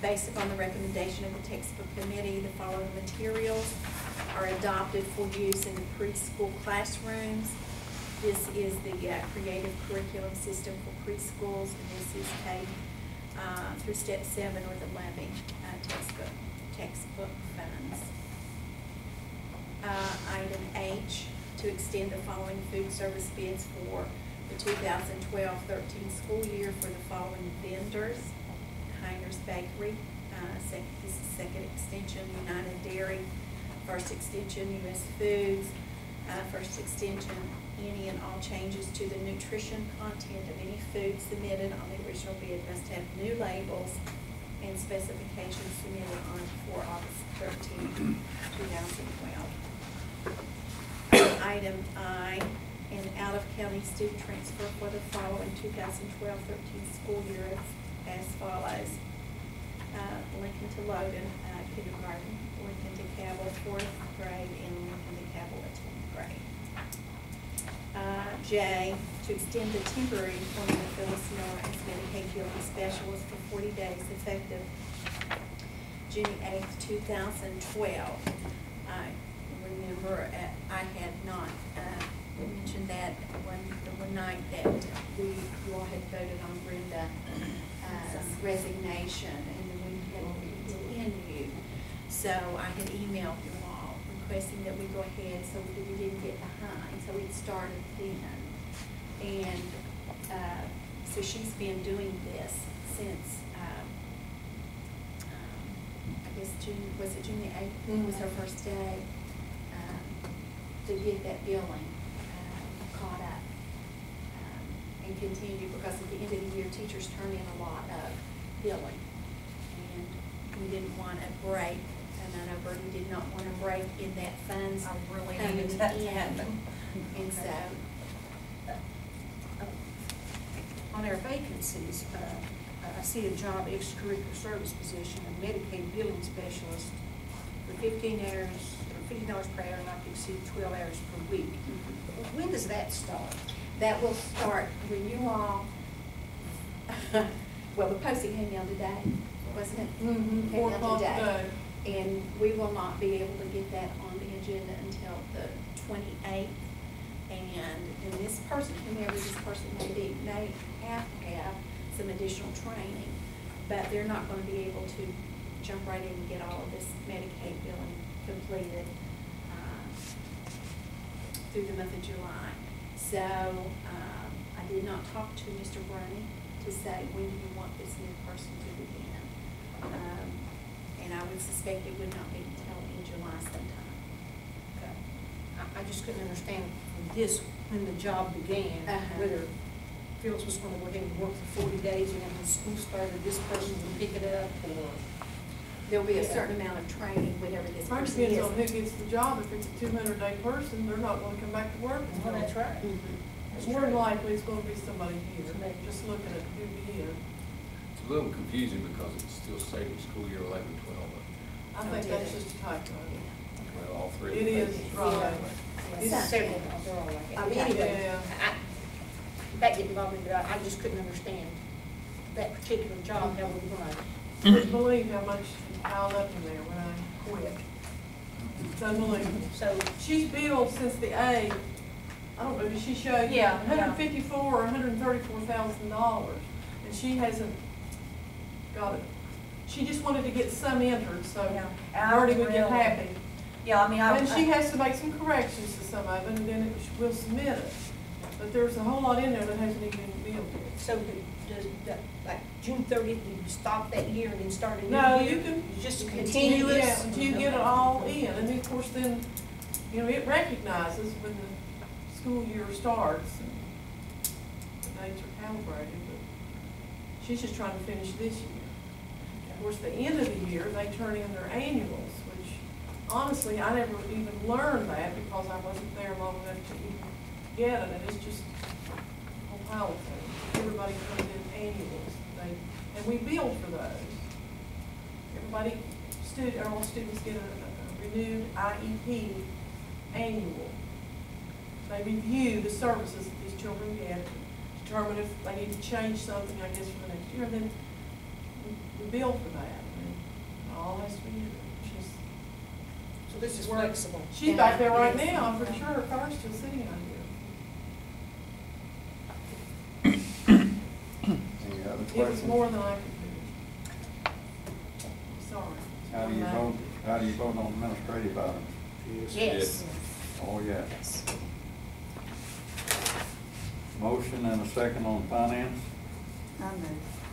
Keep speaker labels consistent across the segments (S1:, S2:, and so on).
S1: Based upon the recommendation of the textbook committee, the following materials are adopted for use in the preschool classrooms. This is the uh, creative curriculum system for preschools, and this is K uh, through step seven or the levy uh, textbook, textbook funds. Uh, Item H, to extend the following food service bids for the 2012-13 school year for the following vendors. Heiner's Bakery, uh, sec, this is second extension, United Dairy, first extension, US Foods, uh, first extension, any and all changes to the nutrition content of any food submitted on the original bid must have new labels and specifications submitted on before August 13, 2012. Item I, an out-of-county student transfer for the following 2012-13 school year as follows. Uh, Lincoln to Logan, uh, kindergarten, Lincoln to Cabell, fourth grade, and Lincoln to Cabell, at tenth grade. Uh, J, to extend the temporary employment of Phyllis Miller as Medicaid specialist for forty days effective June eighth, two thousand twelve. I remember, uh, I had not, uh, mentioned that one, the one night that we, all had voted on Brenda, resignation, and then we had to you. So I had emailed you all requesting that we go ahead so that we didn't get behind, so it started then. And, uh, so she's been doing this since, um, um, I guess June, was it June the eighth, was her first day, um, to get that billing, um, caught up. um, And continue, because at the end of the year, teachers turn in a lot of billing. And we didn't want a break, and I know Bertie did not want a break in that funds
S2: I really
S1: coming
S2: needed that to happen.
S1: And so,
S3: On our vacancies, uh, I see a job extracurricular service position of Medicaid billing specialist for fifteen hours, or fifty dollars per hour, not to exceed twelve hours per week. When does that start?
S1: That will start when you all, well, the posting came down today, wasn't it?
S4: Mhm,
S1: Came
S4: four
S1: down today. And we will not be able to get that on the agenda until the twenty-eighth. And then this person, whomever this person may be, may have to have some additional training, but they're not gonna be able to jump right in and get all of this Medicaid billing completed, uh, through the month of July. So, um, I did not talk to Mr. Brunny to say, when do you want this new person to begin? Um, and I would suspect it would not be until in July sometime.
S3: Okay. I, I just couldn't understand this, when the job began,
S1: Uh-huh.
S3: whether Phyllis was gonna go ahead and work for forty days, and then when school started, this person would pick it up, or?
S1: There'll be a
S3: Yeah.
S1: certain amount of training, whatever this
S4: First
S1: person is.
S4: depends on who gets the job. If it's a two hundred day person, they're not gonna come back to work.
S3: Well, that's right.
S1: Mhm.
S4: It's more than likely it's gonna be somebody here, just looking at who here.
S5: It's a little confusing because it's still stating school year eleven, twelve,
S4: I think
S1: did
S4: that's
S1: it?
S4: just a typo.
S5: but, well, all three. of
S4: It
S5: the
S4: is,
S5: pages.
S4: right.
S3: It's
S1: Something.
S3: several, they're all like that. I mean,
S1: Okay.
S3: anyway,
S4: Yeah.
S3: I, that didn't bother me, but I, I just couldn't understand that particular job, how we run.
S4: Couldn't believe how much piled up in there when I quit. It's unbelievable.
S3: So,
S4: She's billed since the A, I don't know, did she show you?
S2: Yeah, yeah.
S4: Hundred fifty-four or hundred and thirty-four thousand dollars, and she hasn't got it. She just wanted to get some entered, so
S2: Yeah. I
S4: Marty would get happy.
S2: Yeah, I mean, I.
S4: And she has to make some corrections to some of it, and then it, we'll submit it. But there's a whole lot in there that hasn't even been yet.
S3: so do- does, that- like, June thirtieth, do you stop that year and then start a new year?
S4: No, you can.
S3: Just
S4: Yeah,
S3: continuous?
S4: until you get it all in, and then, of course, then, you know, it recognizes when the school year starts. and The dates are calibrated, but she's just trying to finish this year. Of course, the end of the year, they turn in their annuals, which honestly, I never even learned that because I wasn't there long enough to even get it, and it's just a whole pile of things. Everybody comes in annuals, they, and we bill for those. Everybody, student, all students get a a renewed IEP annual. They review the services that these children get, determine if they need to change something, I guess, for the next year, and then we- we bill for that, and all has to be, she's,
S3: So this is
S4: Work.
S3: flexible.
S4: she's back there right now, I'm pretty sure her car's still sitting out here.
S6: Any other
S4: It was more than I could do. Sorry.
S6: How do you vote, how do you vote on administrative items?
S3: Yes.
S6: Oh, yes. Motion and a second on finance. I move.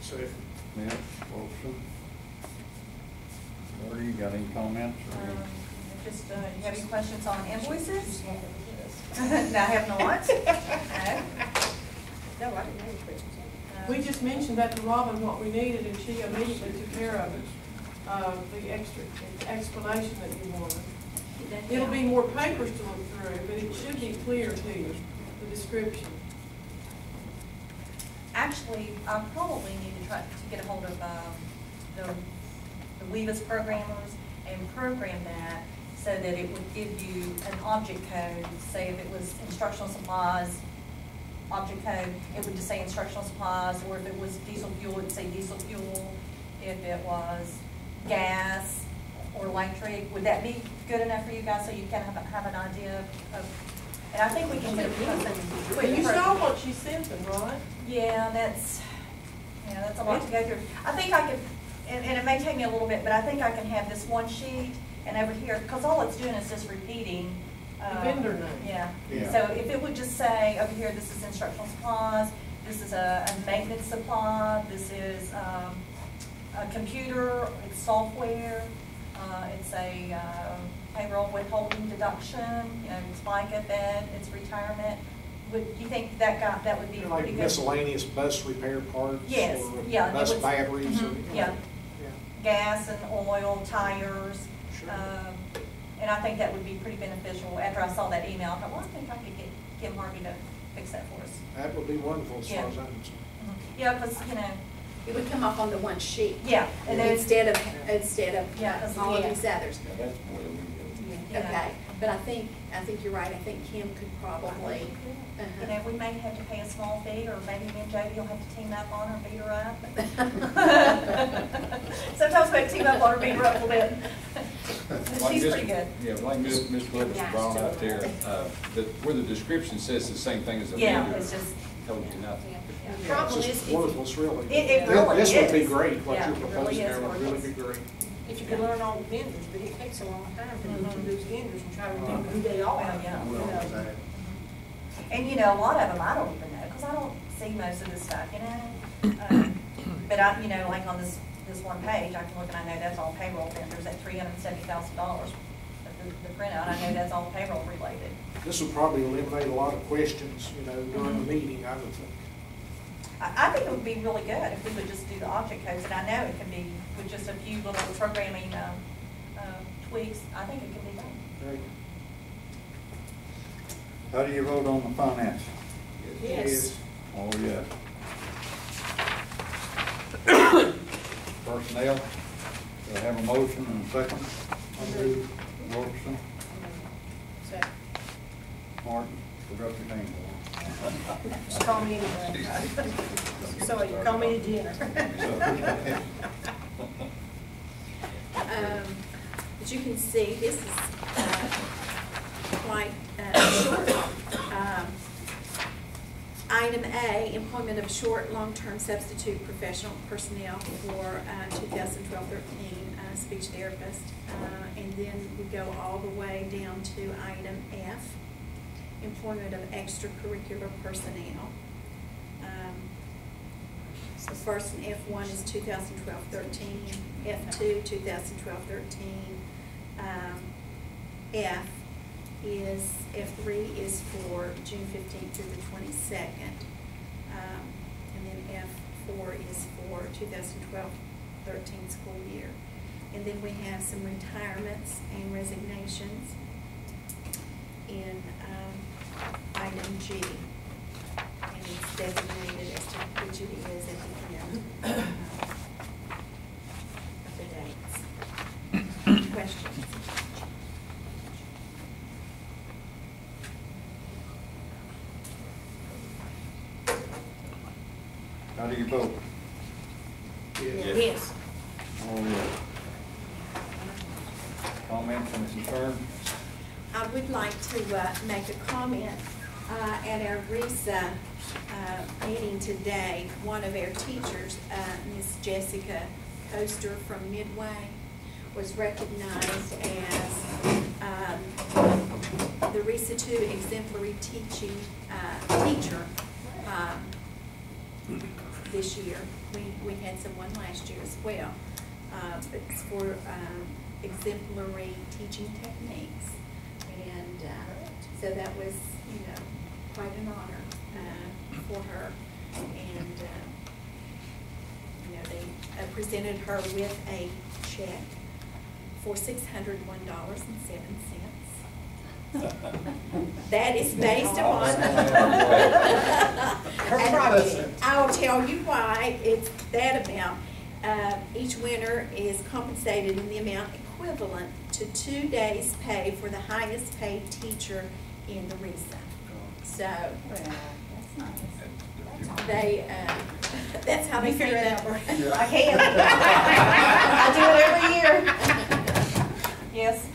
S7: Second.
S6: Smith, Wilson. Lori, you got any comments? or-
S2: Um, Just, uh, you have any questions on invoices? No, I have not. No.
S3: No, I didn't have any questions.
S4: We just mentioned that to Robin, what we needed, and she immediately took care of it. Uh, the extra explanation that you wanted. It'll be more papers to look through, but it should be clear to you, the description.
S2: Actually, I probably need to try to get a hold of, um, the, the WVEIS programmers and program that so that it would give you an object code, say if it was instructional supplies, object code, it would just say instructional supplies, or if it was diesel fuel, it'd say diesel fuel. If it was gas or electric, would that be good enough for you guys so you can have, have an idea of, and I think we can get it.
S4: But you saw what she sent them, right?
S2: Yeah, that's, yeah, that's a lot to go through. I think I could, and, and it may take me a little bit, but I think I can have this one sheet and over here, because all it's doing is just repeating.
S4: The
S2: uh,
S4: vendor name.
S2: Yeah.
S6: Yeah.
S2: So if it would just say, over here, this is instructional supplies, this is a, a maintenance supply, this is, um, a computer, it's software, uh, it's a, uh, payroll withholding deduction, you know, it's FICA, Fed, it's retirement. Would, you think that got, that would be pretty
S7: Like
S2: good?
S7: miscellaneous bus repair parts?
S2: Yes,
S7: or
S2: yeah,
S7: Bus
S2: was-
S7: batteries? or-
S2: Mhm, yeah.
S7: Yeah.
S2: gas and oil, tires.
S7: Sure.
S2: um, And I think that would be pretty beneficial. After I saw that email, I thought, well, I think I could get Kim Harvey to fix that for us.
S7: That would be wonderful as
S2: Yeah.
S7: far as I'm concerned.
S2: Yeah, because, you know,
S1: It would come up on the one sheet.
S2: yeah, and then,
S1: Instead of, instead of
S2: Yeah, 'cause-
S1: all of
S2: yeah.
S1: these others.
S5: Now, that's more than we do.
S2: Yeah.
S1: Okay, but I think, I think you're right, I think Kim could probably,
S2: you
S1: uh-huh.
S2: know, we may have to pay a small fee, or maybe me and Jody will have to team up on her, beat her up. Sometimes we have to team up on her, beat her up a little bit.
S5: Like
S2: She's
S5: Ms.
S2: pretty good.
S5: Yeah, like Ms. Ms. Willis brought out there, uh, that, where the description says the same thing as the
S2: Yeah,
S5: vendor.
S2: it's just-
S5: Told you nothing.
S7: Yeah,
S1: Problem
S7: It's
S1: is,
S7: just
S1: if-
S7: worthless, really.
S2: It- it
S7: This-
S2: really
S7: This would be
S2: is.
S7: great, what
S2: Yeah,
S7: you're
S2: it really
S7: proposing
S2: is
S7: there would really
S2: worthless.
S7: be great.
S3: If you could learn all the vendors, but it takes a long time to go through
S2: Mhm.
S3: those vendors and try to remember who they are.
S2: Well, yeah.
S3: you know.
S2: And you know, a lot of them I don't even know, because I don't see most of this stuff, you know? Um, But I, you know, like on this, this one page, I can look and I know that's all payroll vendors at three hundred and seventy thousand dollars. The, the printout, I know that's all payroll related.
S7: This would probably eliminate a lot of questions, you know, during
S2: Mm-hmm.
S7: the meeting, I would think.
S2: I, I think it would be really good if we would just do the object codes, and I know it can be with just a few little programming, um, uh, tweaks, I think it can be done.
S7: Very
S6: How do you vote on the finance?
S3: Yes.
S6: Oh, yes. Personnel, do I have a motion and a second?
S7: good.
S6: Wilkerson,
S3: So,
S6: Martin, forgot your name.
S3: Just call me anyway. So you call me to dinner.
S1: um, as you can see, this is, uh, quite, uh, short. Item A, employment of short, long-term substitute professional personnel for, uh, 2012-13, uh, speech therapist. Uh, and then we go all the way down to item F, employment of extracurricular personnel. Um, So first in F one is 2012-13, F two, 2012-13. Um, F is, F three is for June fifteenth through the twenty-second. Um, and then F four is for 2012-13 school year. And then we have some retirements and resignations in, um, item G. And it's designated as to which it is at the end uh, of the dates. Questions?
S6: How do you vote?
S7: Yeah.
S5: Yes.
S3: Yes.
S6: All right. Comments and concerns?
S1: I would like to uh, make a comment. Uh, At our RESA uh, meeting today, one of our teachers, uh, Miss Jessica Coaster from Midway, was recognized as um, the RESA two exemplary teaching, uh, teacher um, this year. We, we had someone last year as well. Uh, it's for um, exemplary teaching techniques. And uh, so that was, you know, quite an honor uh, for her. And, uh, you know, they uh, presented her with a check for $601.07 That is based upon.
S3: Her.
S1: I'll tell you why it's that amount. Uh, Each winner is compensated in the amount equivalent to two days' pay for the highest paid teacher in the RESA. So
S8: Well, that's nice.
S1: they, uh, that's how they
S3: figure
S1: figure
S3: it out,
S1: out.
S2: I can. I do it every year. Yes.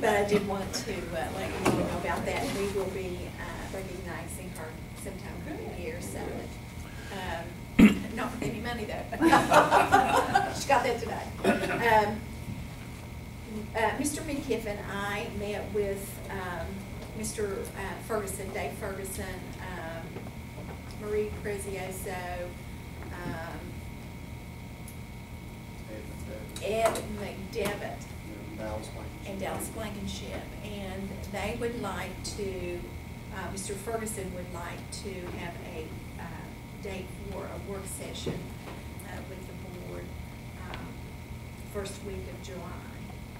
S1: But I did want to uh, let you all know about that. We will be uh, recognizing her sometime during the year, so. um, Not with any money though. She got that today. Um, uh, Mr. McKiffen, I met with um, Mr. uh, Ferguson, Dave Ferguson, um, Marie Prezioso, um, Ed McDevitt, and Dallas Blankenship, and they would like to, uh, Mr. Ferguson would like to have a, uh, date for a work session, uh, with the board, um, first week of July,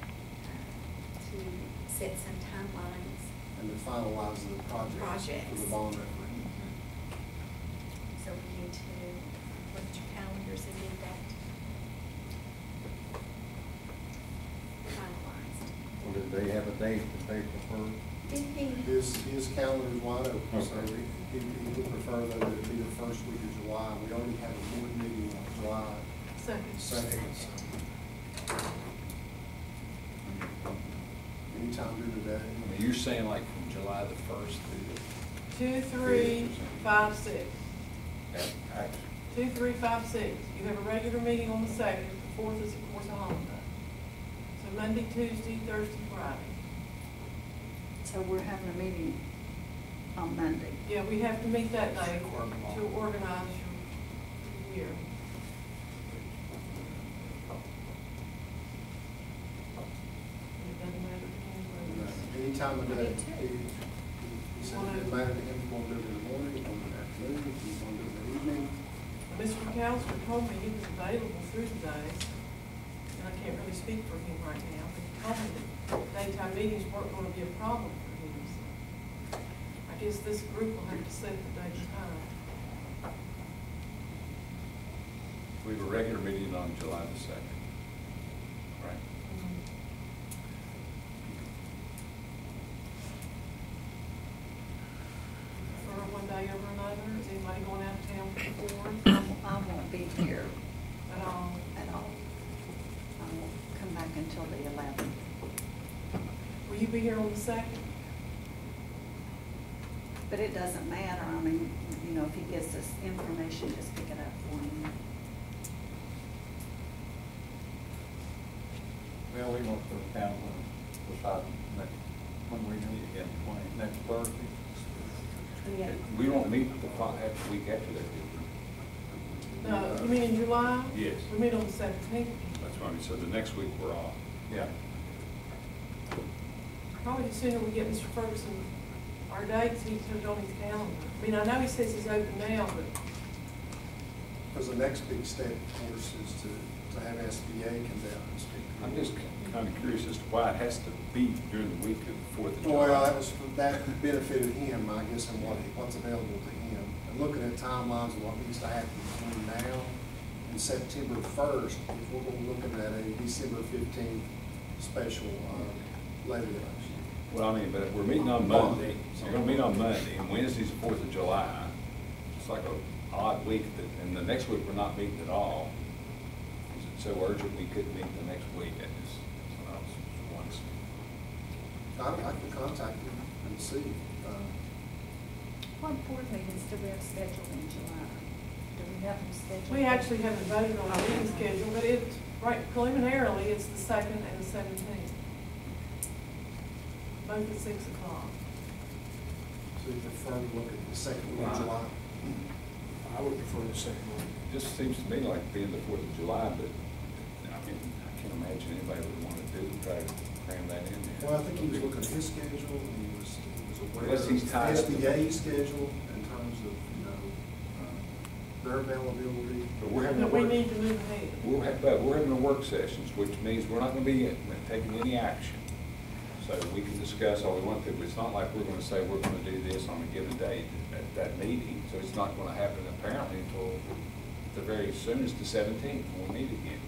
S1: uh, to set some timelines.
S9: and to finalize the project for the bond referendum.
S1: So we need to look at your calendars and get that finalized.
S6: Well, did they have a date that they prefer?
S1: Did?
S9: His, his calendar is wide open, so
S6: Okay.
S9: he, he would prefer that it be the first week of July. We only have a board meeting on July
S4: Second.
S9: second, so. Anytime due to that.
S5: I mean, you're saying like from July the first through
S4: Two, three, five, six.
S5: the, at, actually,
S4: Two, three, five, six. You have a regular meeting on the second, the fourth is of course a holiday. So Monday, Tuesday, Thursday, Friday.
S8: So we're having a meeting on Monday.
S4: Yeah, we have to meet that day to organize your year. It doesn't matter to me.
S9: Anytime of
S4: I
S9: day.
S4: do too.
S9: He, he said it didn't matter to him if you want to do it in the morning, if you want to do it in the afternoon, if you want to do it in the evening.
S4: Mr. McAllister told me he was available through the days, and I can't really speak for him right now, but he told me that daytime meetings weren't gonna be a problem for him, so. I guess this group will have to set the date and time.
S5: we have a regular meeting on July the second. Right.
S4: For one day over another, is anybody going out of town for the
S8: I won't be here
S4: at all?
S8: at all. I won't come back until the eleventh.
S4: Will you be here on the second?
S8: But it doesn't matter, I mean, you know, if he gives us information, just pick it up for him.
S6: Well, we want to put down the, decide next, when we meet again, twenty, next Thursday.
S5: We don't meet the fi- after, week after that, do
S4: No, you mean in July?
S5: Yes.
S4: We meet on the seventeenth.
S5: We? That's what I mean, so the next week we're off.
S6: Yeah.
S4: Probably the sooner we get Mr. Ferguson our dates, he's put it on his calendar. I mean, I know he says he's open now, but
S9: Because the next big step, of course, is to, to have SBA come down and speak.
S5: I'm just kind of curious as to why it has to be during the week of the Fourth of July.
S9: Well, that was, that benefited him, I guess, and what, what's available to him. And looking at timelines of what needs to happen between now and September first, if we're gonna be looking at a December fifteenth special, uh, levy election.
S5: Well, I mean, but we're meeting on Monday, so we're gonna meet on Monday, and Wednesday's the Fourth of July. It's like a odd week, that- and the next week we're not meeting at all. Is it so urgent we couldn't meet the next week, and it's, that's what I was once.
S9: I, I can contact him and see, uh,
S10: What board meetings do we have scheduled in July? Do we have them scheduled?
S4: We actually haven't voted on our meeting schedule, but it's, right preliminarily, it's the second and the seventeenth. Both at six o'clock.
S9: so you prefer to look at the second week of July.
S7: I would prefer the second one.
S5: Just seems to me like being the Fourth of July, but, I mean, I can't imagine anybody would want to do, try to cram that in there.
S9: Well, I think he was looking at his schedule, and he was, he was aware
S5: Unless
S9: of
S5: he's tied up to-
S9: SBA schedule in terms of, you know, their availability.
S5: But we're having a
S4: But we
S5: work,
S4: need to move ahead.
S5: we'll have, but we're having a work sessions, which means we're not gonna be taking any action. So we can discuss all we want to, but it's not like we're gonna say we're gonna do this on a given date at that meeting. So it's not gonna happen apparently until the very soonest, the seventeenth, when we meet again.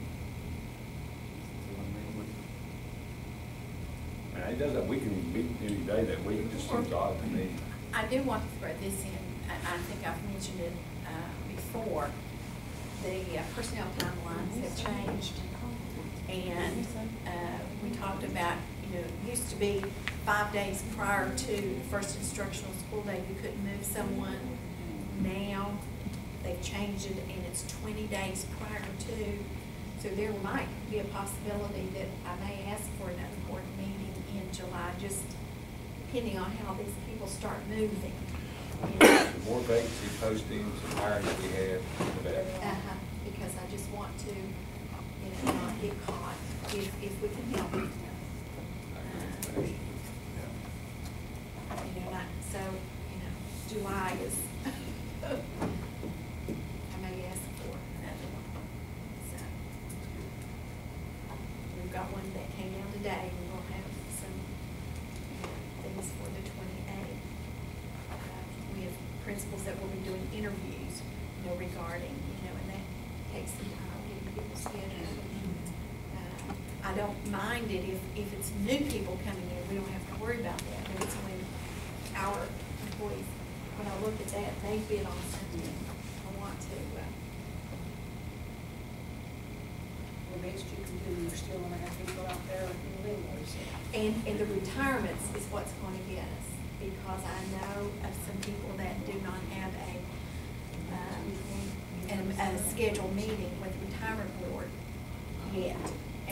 S5: And it doesn't, we can meet any day that week, it just seems odd to me.
S1: I do want to throw this in, and I think I've mentioned it uh, before. The uh, personnel timelines have changed. And uh, we talked about, you know, it used to be five days prior to the first instructional school day, you couldn't move someone. Now, they've changed it and it's twenty days prior to. So there might be a possibility that I may ask for another board meeting in July, just depending on how these people start moving.
S5: The more vacancy postings and hiring that we have, the better.
S1: Uh-huh, because I just want to, you know, not get caught if, if we can help it. You know, not, so, you know, July is, I may ask for another one, so. We've got one that came down today, and we'll have some you know, things for the twenty-eighth. Uh, We have principals that will be doing interviews, you know, regarding, you know, and that takes some time getting people scheduled. Uh, I don't mind it if, if it's new people coming in, we don't have to worry about that, but it's when our employees, when I look at that, they bid on something, I want to, uh,
S3: The best you can do, you're still gonna have people out there in the windows.
S1: And, and the retirements is what's going to get us, because I know of some people that do not have a, um, an- a scheduled meeting with the retirement board yet.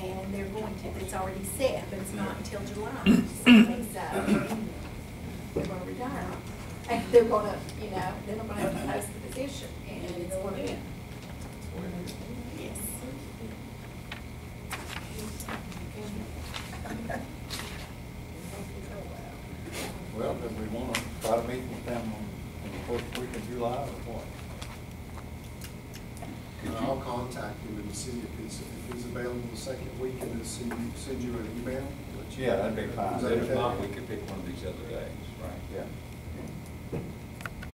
S1: And they're going to, it's already set, but it's not until July, so they're gonna retire. And they're gonna, you know, then I'm gonna have to post the position, and it's gonna be, yes.
S6: Well, do we want to try to meet with them on, in the first week of July or what?
S9: And I'll contact him and see if he's, if he's available the second week and then send you, an email.
S6: Yeah, that'd be fine.
S9: Is that
S5: If
S9: okay?
S5: not, we could pick one of these other days, right?
S6: Yeah.